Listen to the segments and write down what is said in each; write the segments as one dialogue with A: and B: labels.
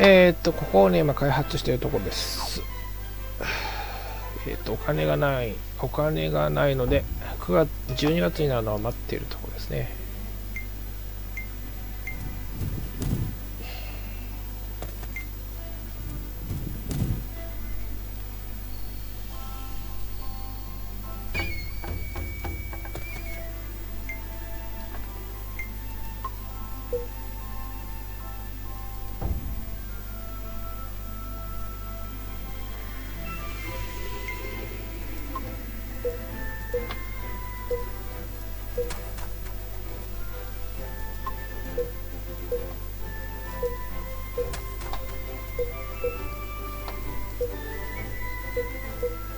A: えー、っと、ここをね、今開発しているところです。えー、っと、お金がない、お金がないので、9月、12月になるのは待っているところですね。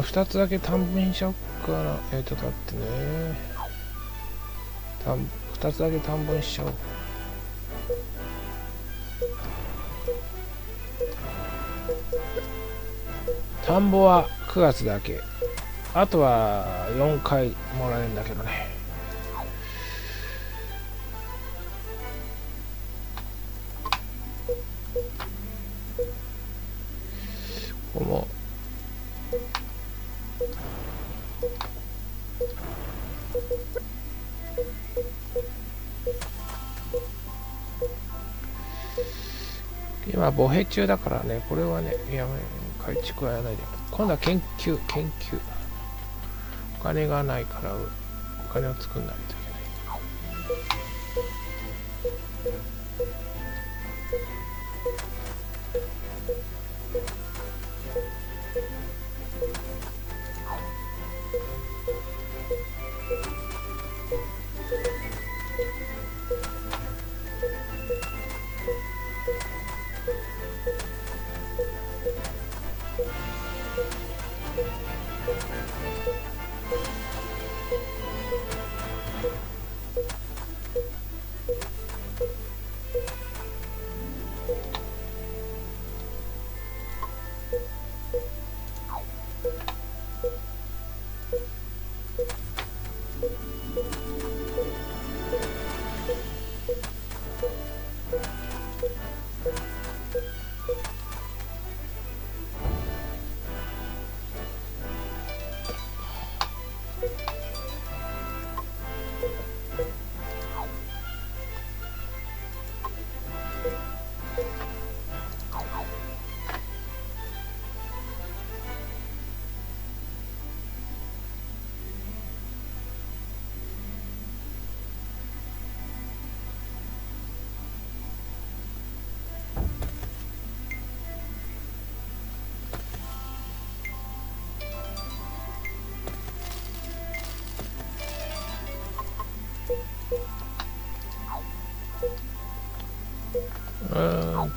A: えー、2つだけ短文しちゃおうかな。えー、ちょっと待ってね。2つだけ短文しちゃおう。田んぼは9月だけ。あとは4回もらえるんだけどねここも。母兵中だからね、これはね、やめ、改築はやらないで。今度は研究、研究。お金がないからお金を作んないと。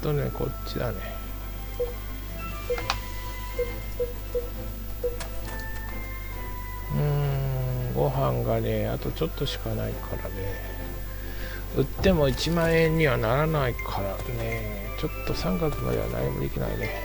A: とねこっちだね。うんご飯がねあとちょっとしかないからね。売っても1万円にはならないからね。ちょっと三角までは何もできないね。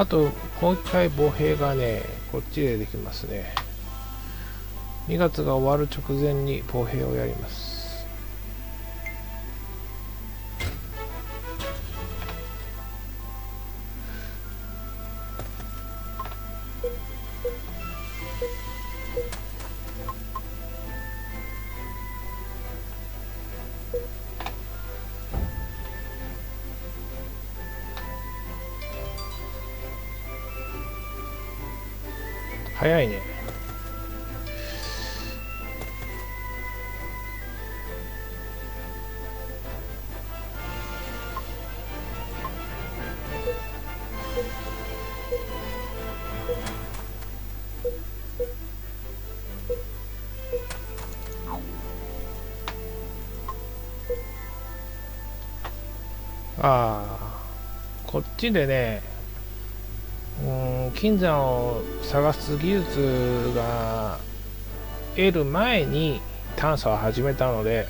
A: あともう一回歩兵がねこっちでできますね。2月が終わる直前に歩兵をやります。ああこっちでねうん金山を探す技術が得る前に探査を始めたので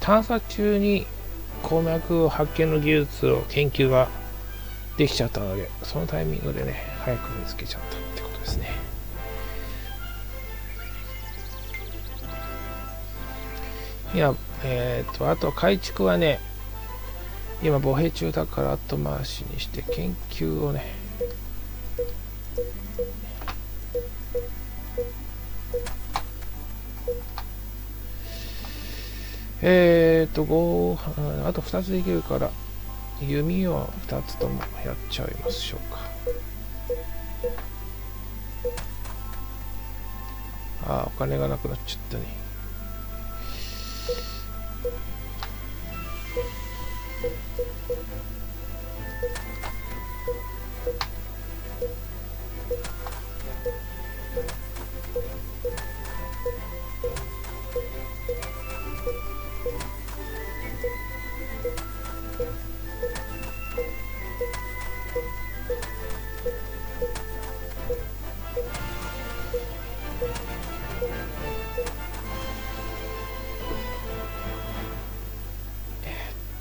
A: 探査中に鉱脈発見の技術を研究ができちゃったのでそのタイミングでね早く見つけちゃったってことですね。いやえっ、ー、とあと改築はね今歩兵中だから後回しにして研究をね。えっ、と5あと2つできるから弓を2つともやっちゃいましょうか。ああお金がなくなっちゃったね。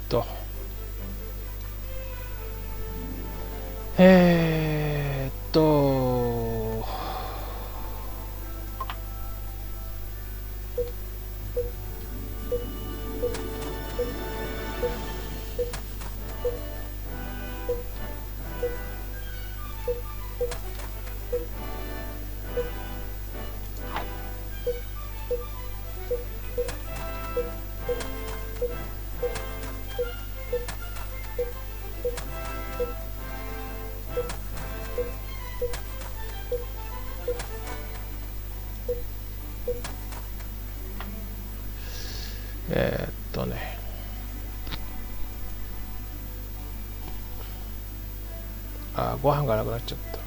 A: ええ、っとね。あご飯がなくなっちゃった。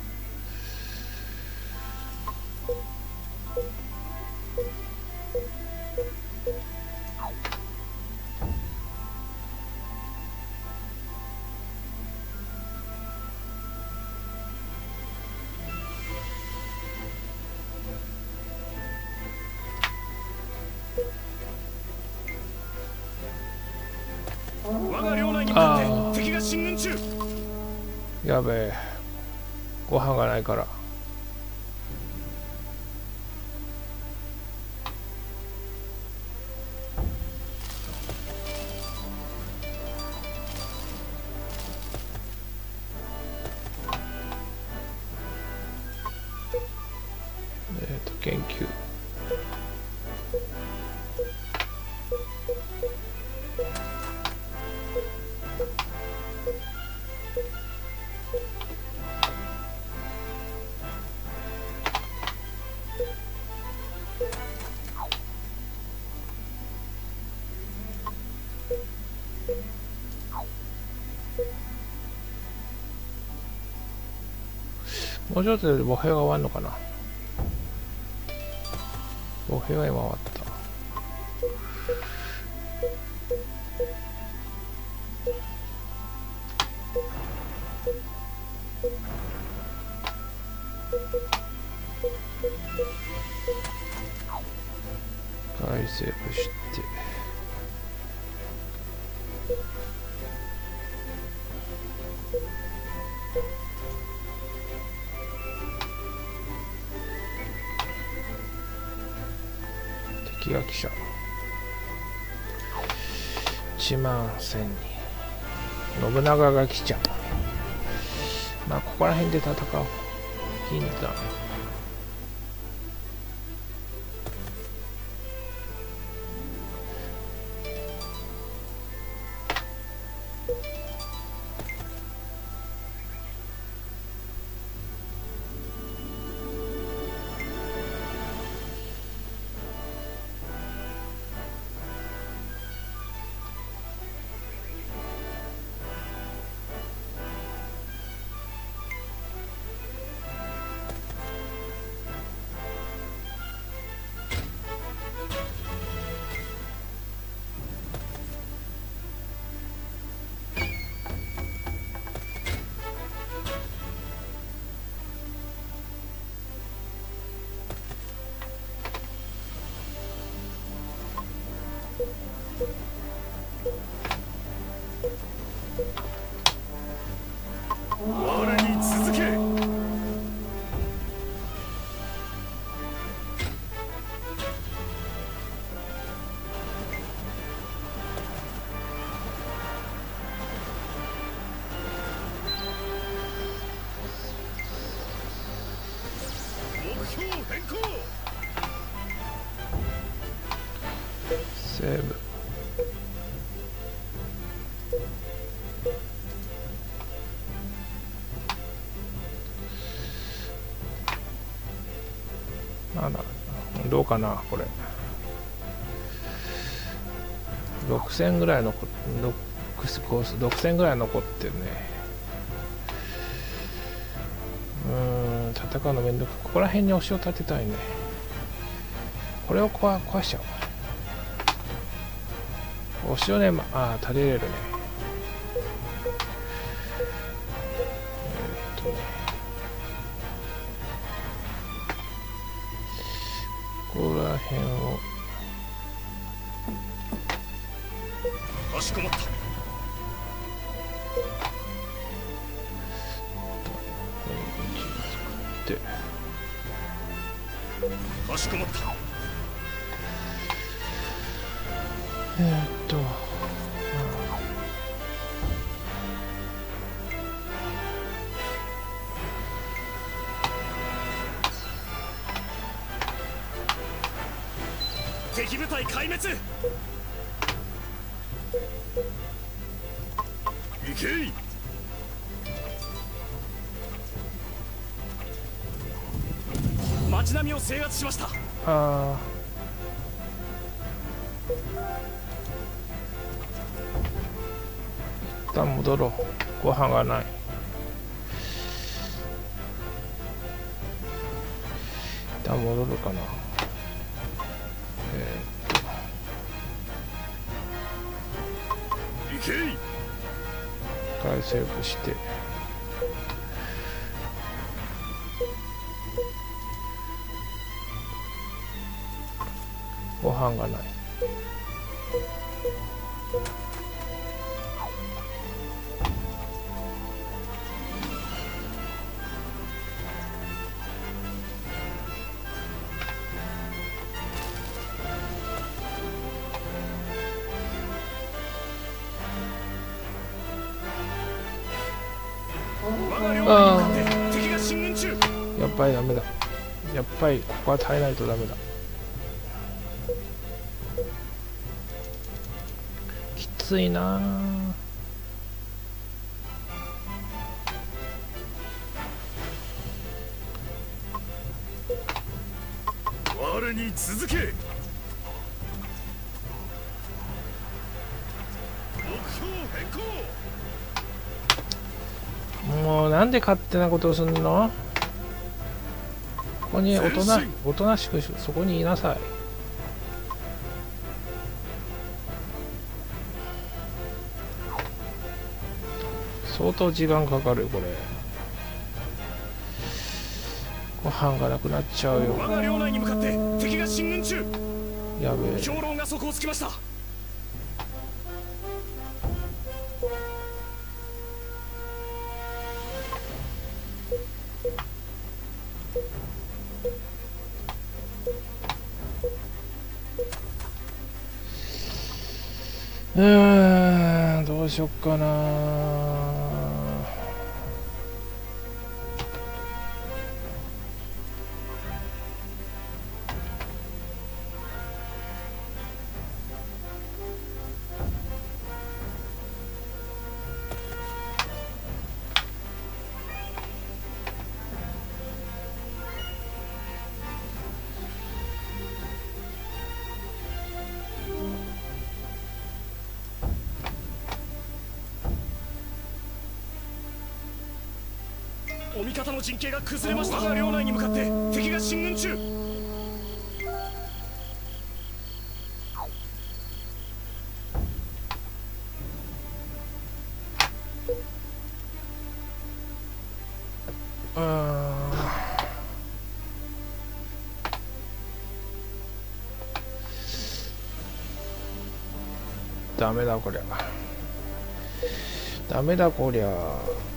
A: 研究。もうちょっとで母兵が終わるのかな。母兵は今終わった再生して。が来ちゃ1万1000人。信長が来ちゃう。まあここら辺で戦おう。銀山セーブなんだどうかなこれ。6000ぐらい残っ6コース6000ぐらい残ってるね。うん戦うのめんどくここら辺に押しを立てたいね。これを壊しちゃおう塩ね、ま、ああ、足りれるね。えーっとね。ここら辺を、
B: かしこまった壊滅行け街並みを制圧しました。
A: あー一旦戻ろう。ご飯がない。一旦戻るかな。回セーブして。ご飯がない。
B: 我が領内に向かって敵が進軍中
A: やっぱりダメだ。やっぱりここは耐えないとダメだ。きついな。
B: 我に続け。
A: なんで勝手なことをすんの？ここにおとなおとなしくしそこにいなさい。相当時間かかるよこれ。ご飯がなくなっちゃうよ。
B: 我が領内に向かって敵が進軍中。
A: やべえ。
B: 兵糧が底をつきました
A: うーんどうしよっかな。
B: 味方の陣形が崩れました領内に向かって敵が進軍中。
A: ダメだこりゃ。ダメだこりゃ。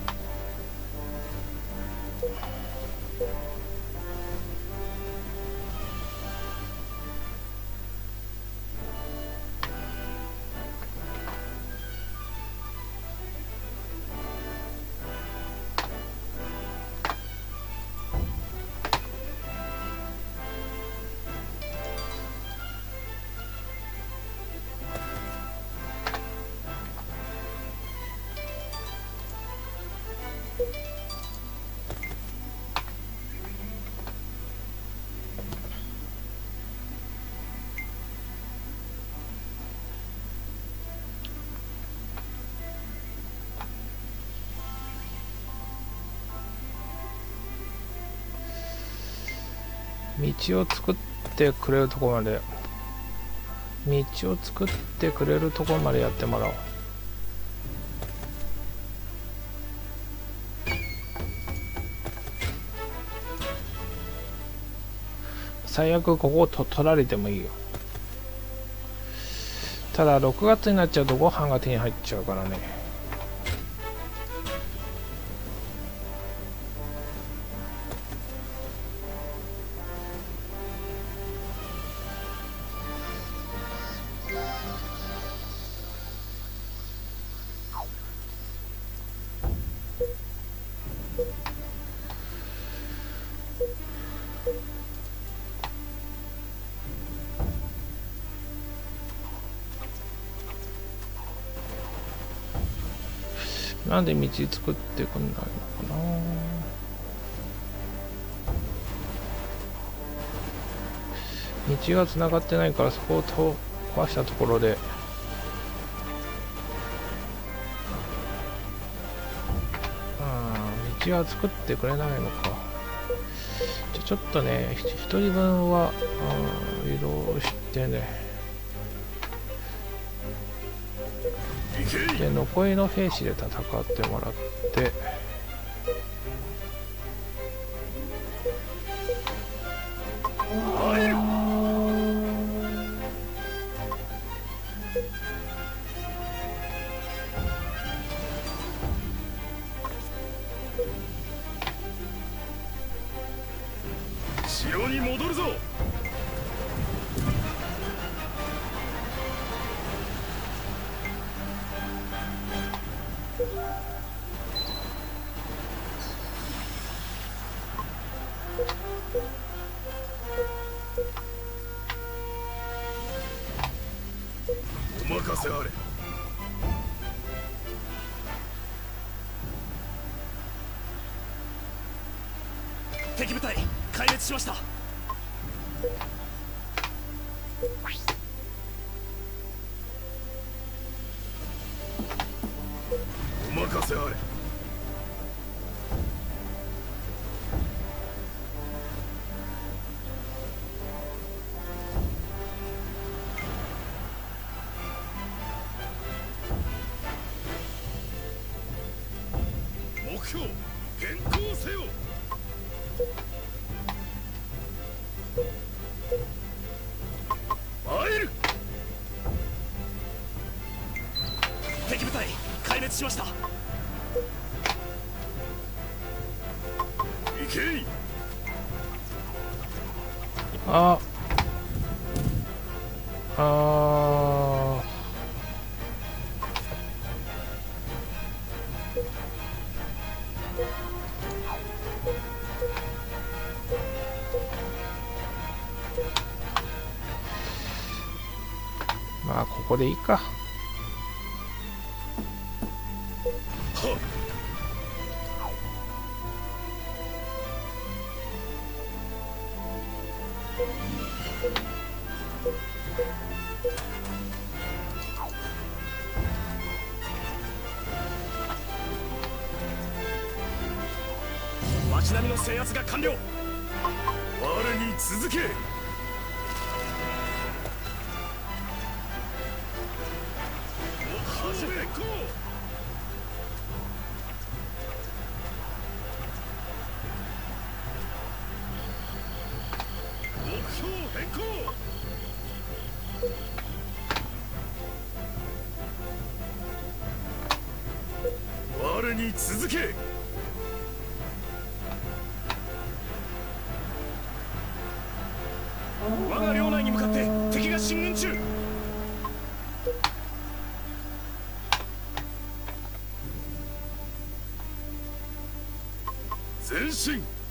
A: 道を作ってくれるとこまで道を作ってくれるとこまでやってもらおう。最悪ここをと取られてもいいよ。ただ6月になっちゃうとご飯が手に入っちゃうからね。なんで道作ってくんないのかな？道がつながってないからそこをと壊したところで。あー道は作ってくれないのか。じゃちょっとねひ一人分はあー移動してね。で残りの兵士で戦ってもらって
B: それ敵部隊壊滅しました
A: Cool. こでいいか。
B: 街並みの制圧が完了。我に続け。我が領内に向かって敵が進軍中。前進。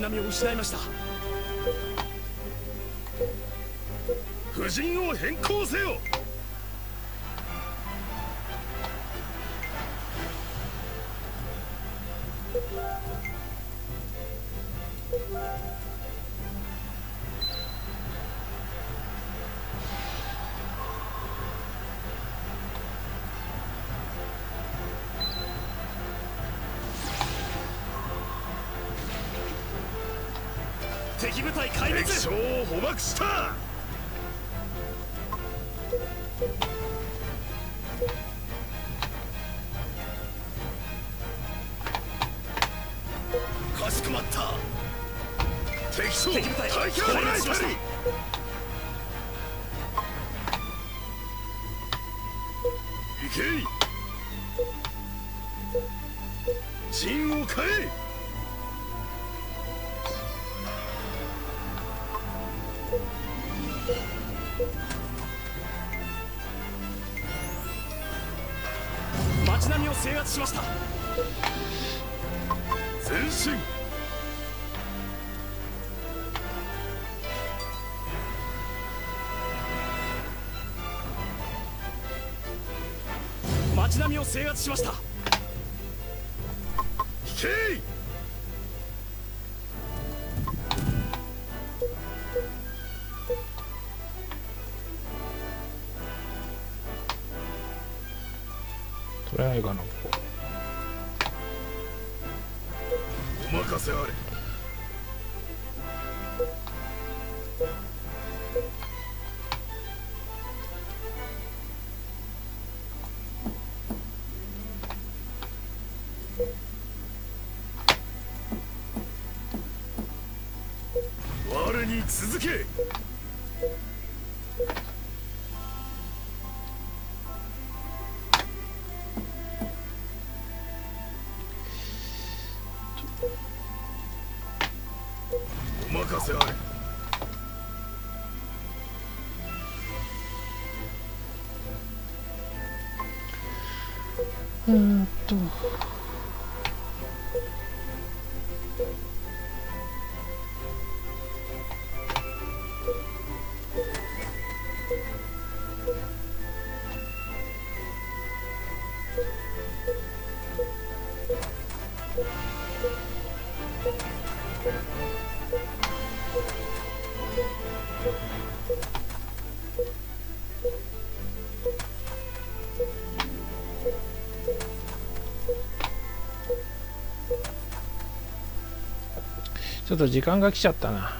B: 街並みを失いました。布陣を変更せよ。敵部隊壊滅。
C: 敵将を捕獲した。
B: 街並みを制圧しました。
C: 前進。
B: 街並みを制圧しました。
C: 引け。続け。お任せあれ。
A: うーんと。ちょっと時間が来ちゃったな。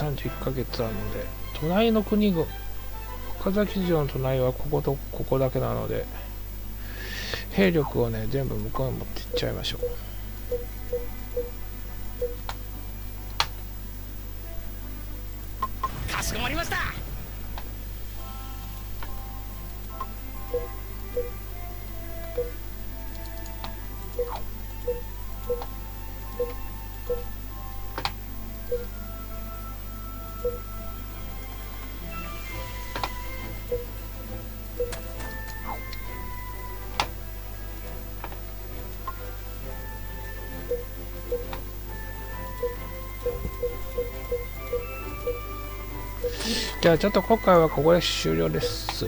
A: 31ヶ月あるので隣の国が岡崎城の隣はこことここだけなので兵力をね全部向こうに持っていっちゃいましょう。じゃあちょっと今回はここで終了です。